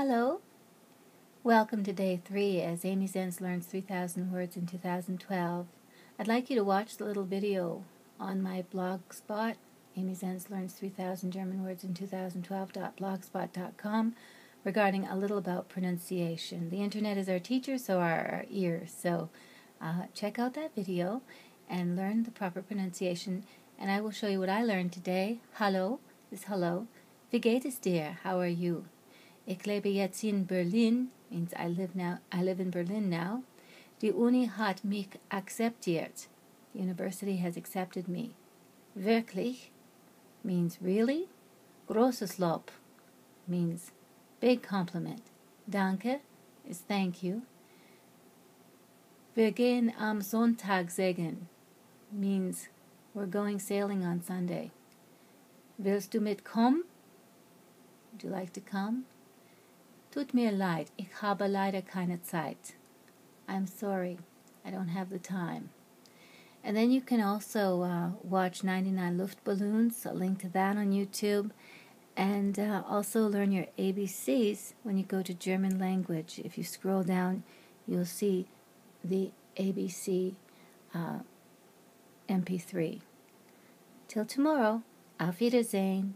Hello. Welcome to day three as Amy Zents learns 3,000 words in 2012. I'd like you to watch the little video on my blog spot, Amy Zents learns 3,000 German words in 2012.blogspot.com, regarding a little about pronunciation. The internet is our teacher, so are our ears. So uh, check out that video and learn the proper pronunciation. And I will show you what I learned today. Hallo is hello. Wie geht es dir? How are you? Ich lebe jetzt in Berlin, means I live now. I live in Berlin now. Die Uni hat mich akzeptiert. The university has accepted me. Wirklich means really. Großes Lob means big compliment. Danke is thank you. Wir gehen am Sonntag segeln means we're going sailing on Sunday. Willst du mitkommen? Would you like to come? Tut mir leid, ich habe leider keine Zeit. I'm sorry, I don't have the time. And then you can also uh, watch 99 Luftballons, a link to that on YouTube, and uh, also learn your ABCs when you go to German language. If you scroll down, you'll see the ABC uh, MP3. Till tomorrow, auf Wiedersehen.